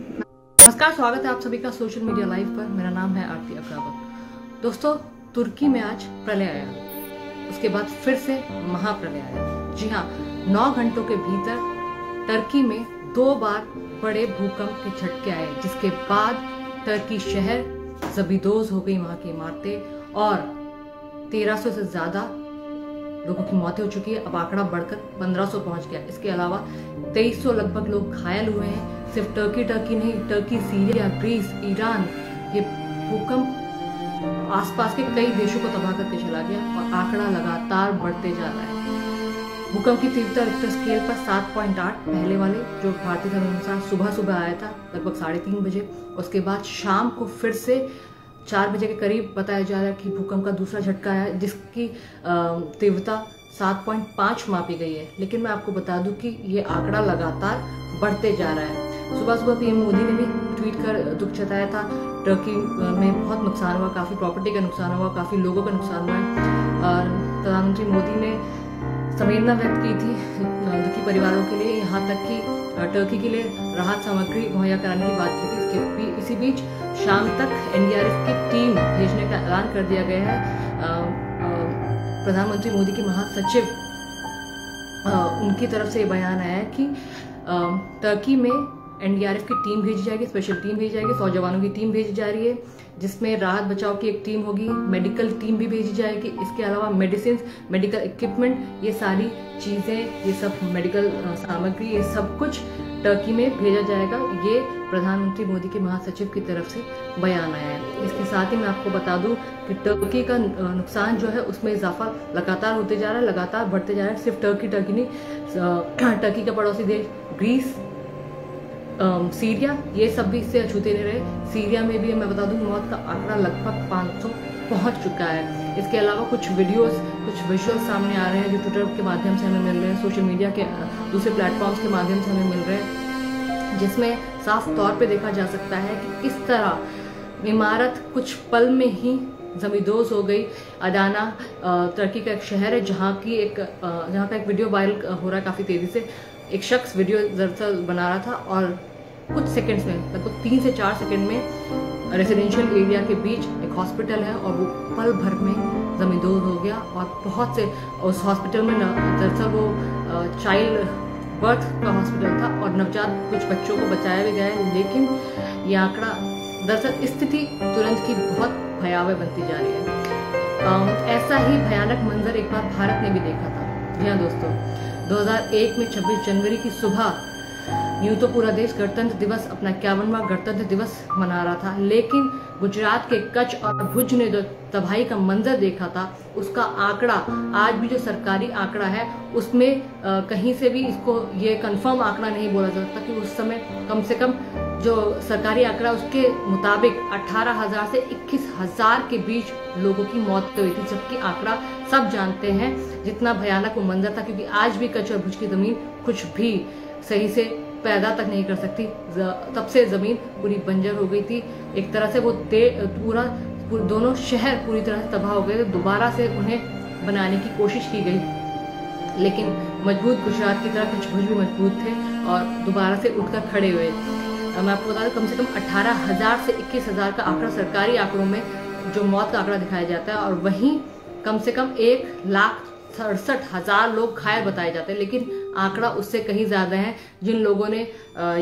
नमस्कार, स्वागत है आप सभी का सोशल मीडिया लाइव पर। मेरा नाम है आरती अग्रावत दोस्तों, तुर्की में आज प्रलय आया। उसके बाद फिर से महाप्रलय आया। जी हाँ नौ घंटों के भीतर टर्की में दो बार बड़े भूकंप के झटके आए, जिसके बाद टर्की शहर जबीदोज हो गई वहाँ की इमारतें, और 1300 से ज़्यादा लोगों की मौतें हो चुकी है। अब आंकड़ा बढ़कर 1500 पहुँच गया। इसके अलावा 2300 लगभग लोग घायल हुए हैं। सिर्फ़ टर्की टर्की नहीं, टर्की, सीरिया, ग्रीस, ईरान, ये भूकंप आसपास के कई देशों को तबाह करके चला गया और आंकड़ा लगातार बढ़ते जा रहा है। भूकंप की तीव्रता रिक्टर स्केल पर 7.8 पहले वाले, जो भारतीय समय अनुसार सुबह सुबह आया था, लगभग साढ़े तीन बजे। उसके बाद शाम को फिर से चार बजे के करीब बताया जा रहा है कि भूकंप का दूसरा झटका आया जिसकी तीव्रता 7.5 मापी गई है। लेकिन मैं आपको बता दूँ कि ये आंकड़ा लगातार बढ़ते जा रहा है। सुबह सुबह पीएम मोदी ने भी ट्वीट कर दुख जताया था। टर्की में बहुत नुकसान हुआ, काफ़ी प्रॉपर्टी का नुकसान हुआ, काफ़ी लोगों का नुकसान हुआ। और प्रधानमंत्री मोदी ने संवेदना व्यक्त की थी दुखी परिवारों के लिए, यहाँ तक कि टर्की के लिए राहत सामग्री मुहैया कराने की बात की थी। इसके इसी बीच शाम तक एनडीआरएफ की टीम भेजने का ऐलान कर दिया गया है। प्रधानमंत्री मोदी के महासचिव उनकी तरफ़ से ये बयान आया है कि टर्की में एनडीआरएफ की टीम भेजी जाएगी स्पेशल टीम भेजी जाएगी सौ जवानों की टीम भेजी जा रही है। जिसमें राहत बचाव की एक टीम होगी मेडिकल टीम भी भेजी जाएगी। इसके अलावा मेडिसिन मेडिकल इक्विपमेंट ये सारी चीज़ें, ये सब मेडिकल सामग्री, ये सब कुछ टर्की में भेजा जाएगा। ये प्रधानमंत्री मोदी के महासचिव की तरफ़ से बयान आया है। इसके साथ ही मैं आपको बता दूँ कि टर्की का नुकसान जो है, उसमें इजाफा लगातार होते जा रहा है, लगातार बढ़ते जा रहा है। सिर्फ़ टर्की टर्की नहीं टर्की का पड़ोसी देश ग्रीस सीरिया, ये सब भी इससे अछूते नहीं रहे। सीरिया में भी मैं बता दूँ, मौत का आंकड़ा लगभग 500 पहुँच चुका है। इसके अलावा कुछ वीडियोस कुछ विजुअल सामने आ रहे हैं जो ट्विटर के माध्यम से हमें मिल रहे हैं सोशल मीडिया के दूसरे प्लेटफॉर्म्स के माध्यम से हमें मिल रहे हैं, जिसमें साफ़ तौर पे देखा जा सकता है कि किस तरह इमारत कुछ पल में ही जमीदोज हो गई। अडाना तुर्की का एक शहर है जहाँ की एक जहाँ का एक वीडियो वायरल हो रहा है काफ़ी तेज़ी से। एक शख्स वीडियो दरअसल बना रहा था और कुछ सेकंड्स में, लगभग तीन से चार सेकंड में रेजिडेंशियल एरिया के बीच एक हॉस्पिटल है और वो पल भर में जमींदोज हो गया और बहुत से, उस हॉस्पिटल में दरअसल वो चाइल्ड बर्थ का हॉस्पिटल था और नवजात कुछ बच्चों को बचाया भी गया है, लेकिन ये आंकड़ा दरअसल स्थिति तुरंत की बहुत भयावह बनती जा रही है। ऐसा ही भयानक मंजर एक बार भारत ने भी देखा था। जी हाँ दोस्तों 2001 में 26 जनवरी की सुबह यूँ तो पूरा देश गणतंत्र दिवस अपना इक्यावनवा गणतंत्र दिवस मना रहा था। लेकिन गुजरात के कच्छ और भुज ने जो तबाही का मंजर देखा था उसका आंकड़ा आज भी जो सरकारी आंकड़ा है उसमें आ, कहीं से भी इसको ये कंफर्म आंकड़ा नहीं बोला जा सकता कि उस समय कम से कम जो सरकारी आंकड़ा उसके मुताबिक 18,000 से 21,000 के बीच लोगों की मौत हुई थी। जबकि आंकड़ा सब जानते हैं जितना भयानक वो मंजर था क्योंकि आज भी कच्छ और भुज की ज़मीन कुछ भी सही से पैदा तक नहीं कर सकती। तब से ज़मीन पूरी बंजर हो गई थी। एक तरह से वो पूरा दोनों शहर पूरी तरह से तबाह हो गए थे। दोबारा से उन्हें बनाने की कोशिश की गई। लेकिन मज़बूत गुजरात की तरह कुछ भी मज़बूत थे और दोबारा से उठकर खड़े हुए। मैं आपको बता दूँ, कम से कम अठारह हज़ार से इक्कीस हज़ार का आंकड़ा सरकारी आंकड़ों में जो मौत का आंकड़ा दिखाया जाता है और वहीं कम से कम एक लाख सड़सठ हज़ार लोग घायल बताए जाते हैं। लेकिन आंकड़ा उससे कहीं ज़्यादा है, जिन लोगों ने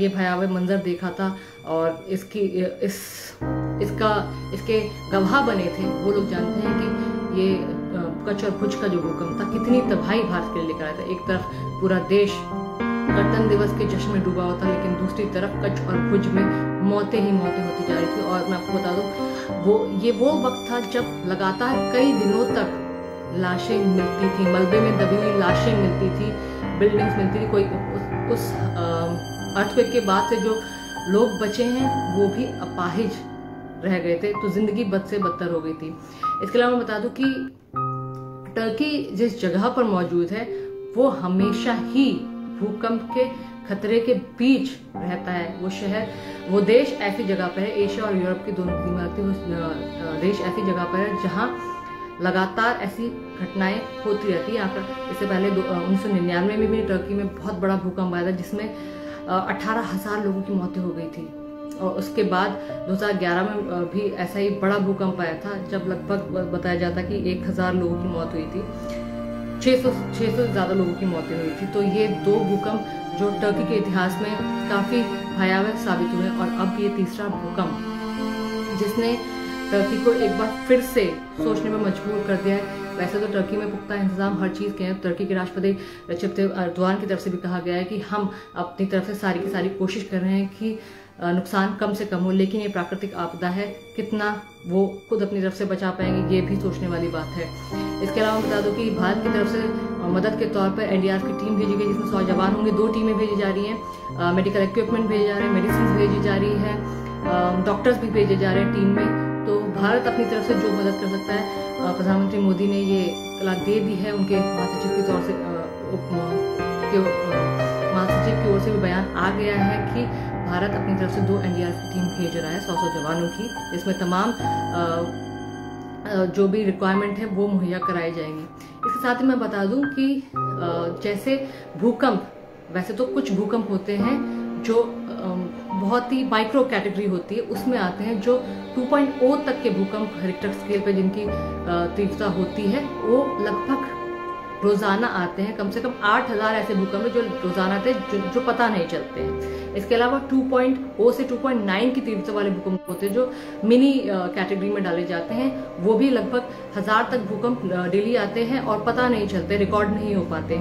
ये भयावह मंजर देखा था और इसकी इस, इसका, इसके गवाह बने थे, वो लोग जानते हैं कि ये कच्छ और भुज का जो भूकंप था, कितनी तबाही भारत के लिए लेकर आया था। एक तरफ़ पूरा देश गणतंत्र दिवस के जश्न में डूबा हुआ था, लेकिन दूसरी तरफ़ कच्छ और भुज में मौतें ही मौतें होती जा रही थी। और मैं आपको बता दूँ, वो, ये वो वक्त था जब लगातार कई दिनों तक लाशें मिलती थी, मलबे में दबी हुई लाशें मिलती थी बिल्डिंग्स मिलती थी कोई उस, अर्थक्वेक के बाद से जो लोग बचे हैं वो भी अपाहिज रह गए थे तो ज़िंदगी बद से बदतर हो गई थी। इसके अलावा मैं बता दूँ कि टर्की जिस जगह पर मौजूद है वो हमेशा ही भूकंप के खतरे के बीच रहता है। वो शहर वो देश ऐसी जगह पर है एशिया और यूरोप की दोनों सीमा देश ऐसी जगह पर है जहाँ लगातार ऐसी घटनाएँ होती रहती है। इससे पहले उन्नीस सौ निन्यानवे में भी टर्की में बहुत बड़ा भूकंप आया था, जिसमें अठारह हज़ार लोगों की मौतें हो गई थी। और उसके बाद 2011 में भी ऐसा ही बड़ा भूकंप आया था, जब लगभग बताया जाता कि 1000 लोगों की मौत हुई थी। 600 600 से ज़्यादा लोगों की मौतें हुई थी। तो ये दो भूकंप जो टर्की के इतिहास में काफ़ी भयावह साबित हुए और अब ये तीसरा भूकंप, जिसने टर्की को एक बार फिर से सोचने में मजबूर कर दिया है। वैसे तो टर्की में पुख्ता इंतज़ाम हर चीज़ के हैं। टर्की के राष्ट्रपति रजब तैयब अर्दवान की तरफ़ से भी कहा गया है कि हम अपनी तरफ़ से सारी की सारी कोशिश कर रहे हैं कि नुकसान कम से कम हो, लेकिन ये प्राकृतिक आपदा है। कितना वो खुद अपनी तरफ़ से बचा पाएँगे, ये भी सोचने वाली बात है। इसके अलावा बता दो कि भारत की तरफ़ से मदद के तौर पर एनडीआर की टीम भेजी गई, जिसमें सौ जवान होंगे। दो टीमें भेजी जा रही हैं। मेडिकल इक्विपमेंट भेजे जा रहे हैं मेडिसिन भेजी जा रही है। डॉक्टर्स भी भेजे जा रहे हैं टीम में। तो भारत अपनी तरफ़ से जो मदद कर सकता है प्रधानमंत्री मोदी ने ये तलाक दे दी है उनके महासचिव की तौर से महासचिव की ओर से भी बयान आ गया है कि भारत अपनी तरफ़ से दो एनडीआर की टीम भेज रहा है, सौ सौ जवानों की। इसमें तमाम जो भी रिक्वायरमेंट है, वो मुहैया कराई जाएँगी। इसके साथ ही मैं बता दूँ कि जैसे भूकंप, वैसे तो कुछ भूकंप होते हैं जो बहुत ही माइक्रो कैटेगरी होती है उसमें आते हैं जो 2.0 तक के भूकंप रिक्टर स्केल पे जिनकी तीव्रता होती है वो लगभग रोज़ाना आते हैं कम से कम 8000 ऐसे भूकंप जो रोज़ाना आते हैं जो, जो पता नहीं चलते हैं। इसके अलावा 2.0 से 2.9 की तीव्रता वाले भूकंप होते हैं जो मिनी कैटेगरी में डाले जाते हैं वो भी लगभग हज़ार तक भूकंप डेली आते हैं और पता नहीं चलते रिकॉर्ड नहीं हो पाते।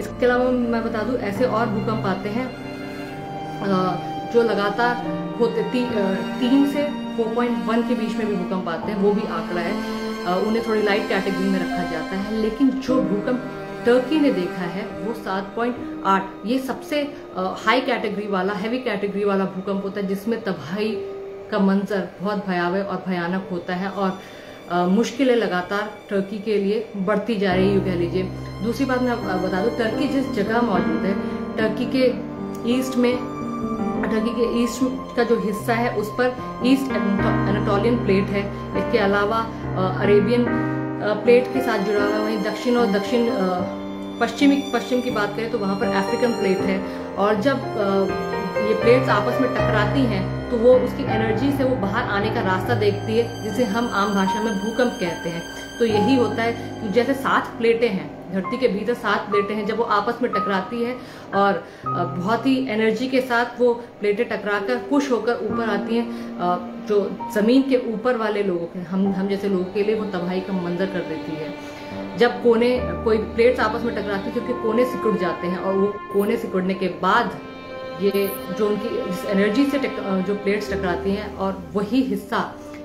इसके अलावा मैं बता दूँ ऐसे और भूकंप आते हैं जो लगातार होते ती, तीन से 4.1 के बीच में भी भूकंप आते हैं वो भी आंकड़ा है। उन्हें थोड़ी लाइट कैटेगरी में रखा जाता है लेकिन जो भूकंप टर्की ने देखा है वो 7.8 ये सबसे हाई कैटेगरी वाला हैवी कैटेगरी वाला भूकंप होता है जिसमें तबाही का मंजर बहुत भयावह और भयानक होता है और मुश्किलें लगातार टर्की के लिए बढ़ती जा रही है कह लीजिए। दूसरी बात मैं बता दूँ टर्की जिस जगह मौजूद है टर्की के ईस्ट में टर्की के ईस्ट का जो हिस्सा है, उस पर ईस्ट एनाटोलियन प्लेट है। इसके अलावा अरेबियन प्लेट के साथ जुड़ा हुआ है। वहीं दक्षिण और दक्षिण पश्चिमी, पश्चिम की बात करें तो वहाँ पर अफ्रीकन प्लेट है। और जब ये प्लेट्स आपस में टकराती हैं तो वो उसकी एनर्जी से वो बाहर आने का रास्ता देखती है, जिसे हम आम भाषा में भूकंप कहते हैं। तो यही होता है कि जैसे सात प्लेटें हैं धरती के भीतर सात प्लेटें हैं, जब वो आपस में टकराती है और बहुत ही एनर्जी के साथ वो प्लेटें टकराकर खुश होकर ऊपर आती हैं जो ज़मीन के ऊपर वाले लोगों के हम हम जैसे लोगों के लिए वो तबाही का मंजर कर देती है। जब कोने, कोई प्लेट्स आपस में टकराती है, क्योंकि कोने सिकुड़ जाते हैं और वो कोने सिकुड़ने के बाद ये जो उनकी जिस एनर्जी से जो प्लेट्स टकराती हैं और वही हिस्सा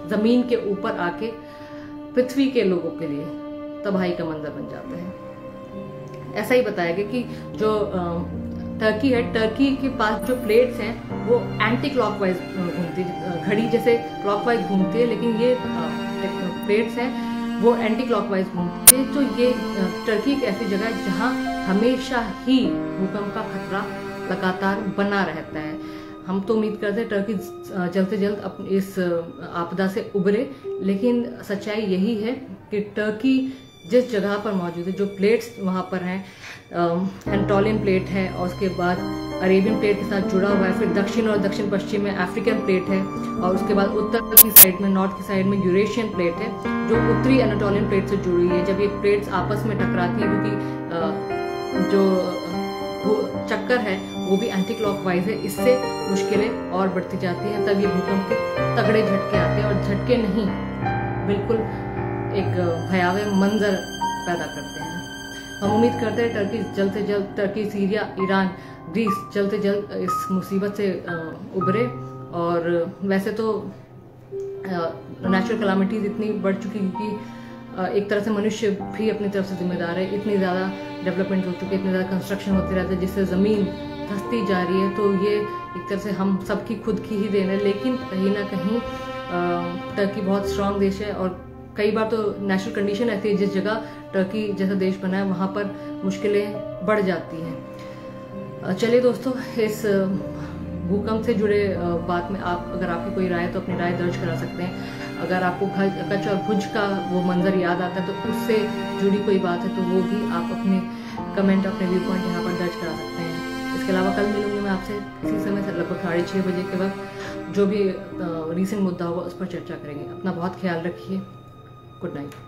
ज़मीन के ऊपर आके पृथ्वी के लोगों के लिए तबाही का मंजर बन जाता है। ऐसा ही बताया गया कि जो टर्की है टर्की के पास जो प्लेट्स हैं, वो एंटी क्लॉकवाइज घूमती घड़ी जैसे क्लॉकवाइज घूमती है, लेकिन ये प्लेट्स हैं, वो एंटी क्लॉकवाइज घूमती है। तो ये टर्की एक ऐसी जगह है जहाँ हमेशा ही भूकंप का खतरा लगातार बना रहता है। हम तो उम्मीद करते हैं टर्की जल्द से जल्द अपनी इस आपदा से उभरे लेकिन सच्चाई यही है कि टर्की जिस जगह पर मौजूद है, जो प्लेट्स वहाँ पर हैं एंटोलियन प्लेट है और उसके बाद अरेबियन प्लेट के साथ जुड़ा हुआ है, फिर दक्षिण और दक्षिण पश्चिम में अफ्रीकन प्लेट है और उसके बाद उत्तर की साइड में नॉर्थ की साइड में यूरेशियन प्लेट है, जो उत्तरी एनाटोलियन प्लेट से जुड़ी है। जब ये प्लेट्स आपस में टकराती है, क्योंकि जो चक्कर है, वो भी एंटी क्लॉकवाइज है, इससे मुश्किलें और बढ़ती जाती हैं, तब ये भूकंप के तगड़े झटके आते हैं और झटके नहीं, बिल्कुल एक भयावह मंजर पैदा करते हैं। हम उम्मीद करते हैं टर्की जल्द से जल्द टर्की सीरिया ईरान ग्रीस जल्द से जल्द इस मुसीबत से उभरे। और वैसे तो नेचुरल कलामिटीज इतनी बढ़ चुकी है कि एक तरह से मनुष्य भी अपनी तरफ़ से जिम्मेदार है। इतनी ज़्यादा डेवलपमेंट हो चुकी है, इतनी ज़्यादा कंस्ट्रक्शन होते रहते हैं, जिससे ज़मीन धसती जा रही है। तो ये एक तरह से हम सबकी खुद की ही देन है। लेकिन कहीं ना कहीं टर्की बहुत स्ट्रांग देश है और कई बार तो नेशनल कंडीशन ऐसी है जिस जगह टर्की जैसा देश बना है, वहाँ पर मुश्किलें बढ़ जाती हैं। चलिए दोस्तों, इस भूकंप से जुड़े बात में आप, अगर आपकी कोई राय तो अपनी राय दर्ज करा सकते हैं। अगर आपको कच्छ और भुज का वो मंजर याद आता है तो उससे जुड़ी कोई बात है तो वो भी आप अपने कमेंट अपने व्यू पॉइंट यहाँ पर दर्ज करा सकते हैं। इसके अलावा कल मिलूँगी मैं आपसे इसी समय से लगभग साढ़े छः बजे के वक्त। जो भी रीसेंट मुद्दा होगा उस पर चर्चा करेंगे। अपना बहुत ख्याल रखिए। Good night.